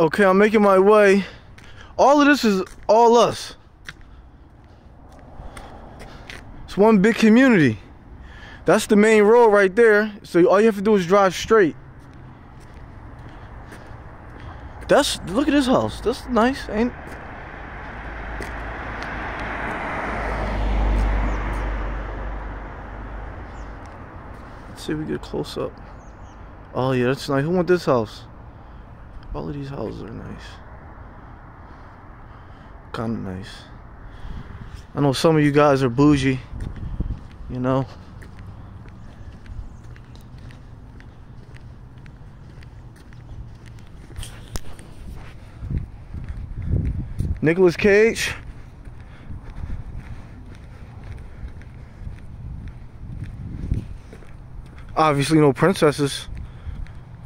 Okay, I'm making my way. All of this is all us. It's one big community. That's the main road right there. So all you have to do is drive straight. That's look at this house. That's nice, ain't Let's see if we get a close up. Oh yeah, that's nice. Who want this house? All of these houses are nice. Kinda nice. I know some of you guys are bougie, you know. Nicolas Cage. Obviously, no princesses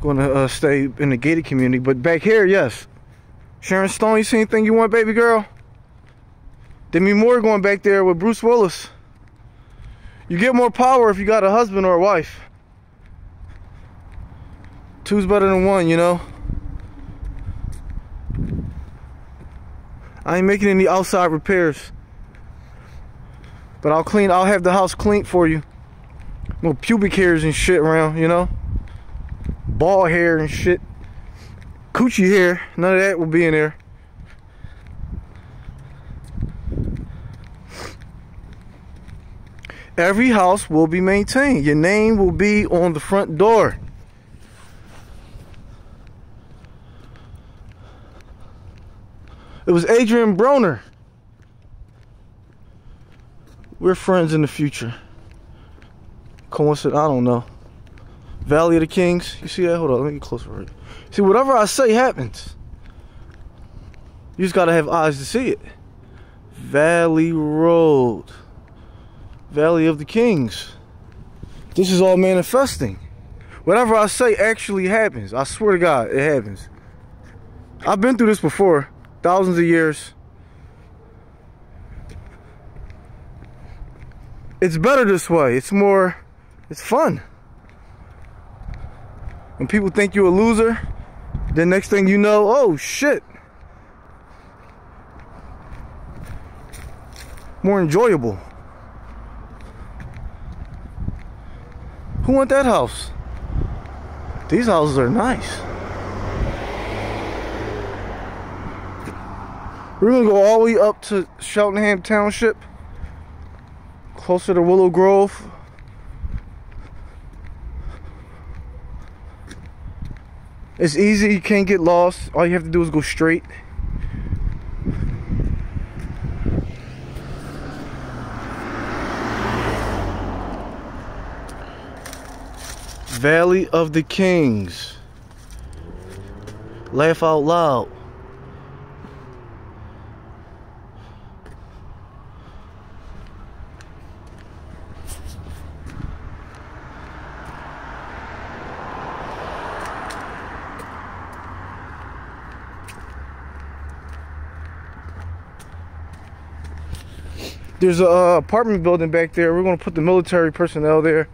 going to uh, stay in the gated community. But back here, yes. Sharon Stone, you see anything you want, baby girl? Demi Moore going back there with Bruce Willis. You get more power if you got a husband or a wife. Two's better than one, you know? I ain't making any outside repairs. But I'll clean, I'll have the house cleaned for you. No pubic hairs and shit around, you know? Ball hair and shit. Coochie hair, none of that will be in there. Every house will be maintained. Your name will be on the front door. It was Adrien Broner. We're friends in the future. Coincidence? I don't know. Valley of the Kings. You see that? Hold on, let me get closer. See, whatever I say happens. You just gotta have eyes to see it. Valley Road. Valley of the Kings. This is all manifesting. Whatever I say actually happens. I swear to God, it happens. I've been through this before thousands of years. It's better this way. It's more, it's fun. When people think you're a loser, the next thing you know, oh shit. More enjoyable. Who want that house? These houses are nice. We're gonna go all the way up to Cheltenham Township, closer to Willow Grove. It's easy, you can't get lost. All you have to do is go straight. Valley of the Kings. Laugh out loud. There's a uh, apartment building back there. We're gonna put the military personnel there.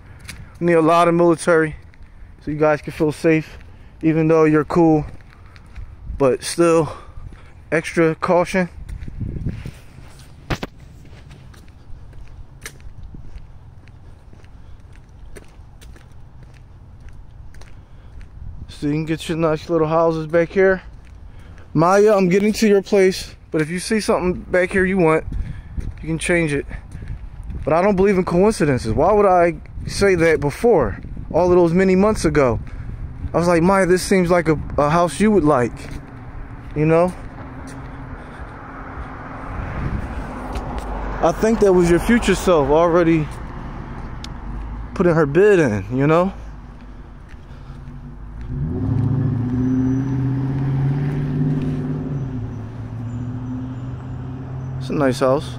We need a lot of military so you guys can feel safe, even though you're cool, but still extra caution. So you can get your nice little houses back here. Maya, I'm getting to your place, but if you see something back here you want, you can change it. But I don't believe in coincidences. Why would I say that before? All of those many months ago. I was like, Maya, this seems like a, a house you would like. You know? I think that was your future self already putting her bid in, you know? It's a nice house.